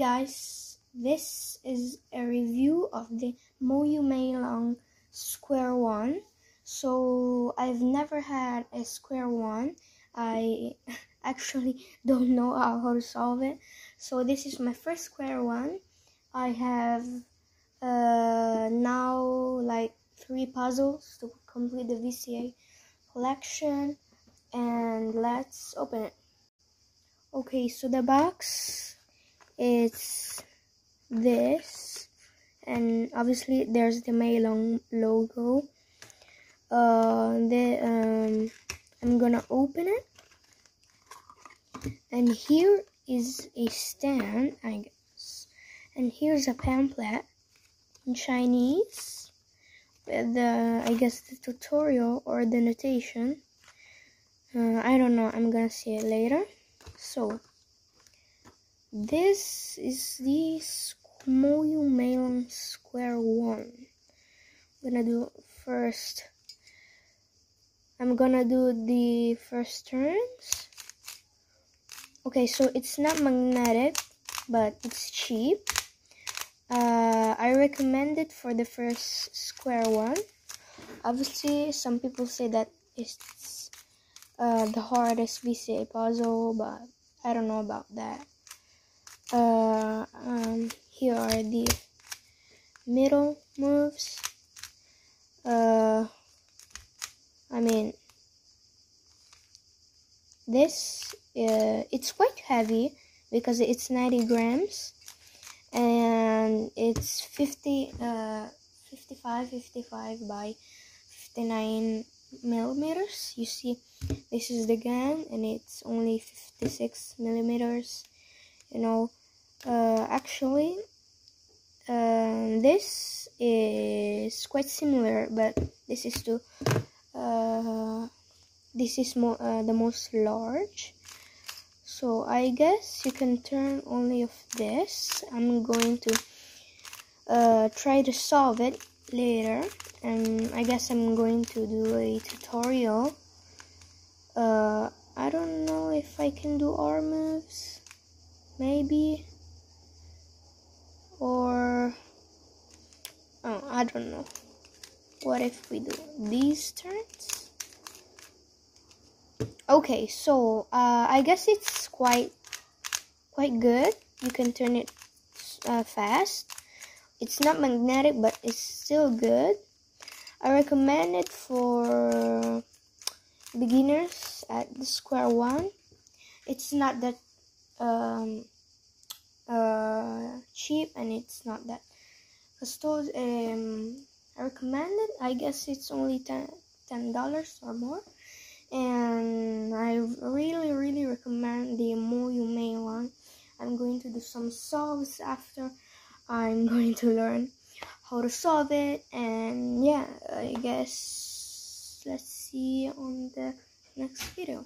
guys, this is a review of the Moyu Meilong square one. So I've never had a square one. I actually don't know how to solve it. So this is my first square one. I have uh, now like three puzzles to complete the VCA collection and let's open it. Okay, so the box it's this and obviously there's the Meilong logo. Uh the um I'm gonna open it. And here is a stand I guess. And here's a pamphlet in Chinese with the I guess the tutorial or the notation. Uh, I don't know I'm gonna see it later. So this is the Moyu Meilong square one. I'm gonna do first. I'm gonna do the first turns. Okay, so it's not magnetic, but it's cheap. Uh, I recommend it for the first square one. Obviously, some people say that it's uh, the hardest VCA puzzle, but I don't know about that uh, um, here are the middle moves. Uh, I mean this uh, it's quite heavy because it's 90 grams and it's 50 uh, 55 55 by 59 millimeters. You see this is the GAN and it's only 56 millimeters you know uh, actually um, this is quite similar but this is to uh, this is more uh, the most large. So I guess you can turn only of this. I'm going to uh, try to solve it later and I guess I'm going to do a tutorial. Uh, I don't know if I can do R moves. Maybe or oh I don't know. What if we do these turns? Okay so uh, I guess it's quite quite good. You can turn it uh, fast. It's not magnetic but it's still good. I recommend it for beginners at the square one. It's not that um, uh, cheap and it's not that costose um I recommend it I guess it's only 10 dollars or more. And I really really recommend the Moyu one. I'm going to do some solves after. I'm going to learn how to solve it. And yeah I guess let's see on the next video